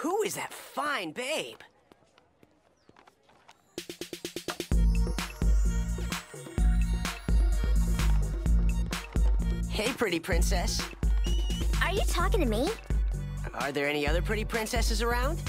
Who is that fine babe? Hey, pretty princess. Are you talking to me? Are there any other pretty princesses around?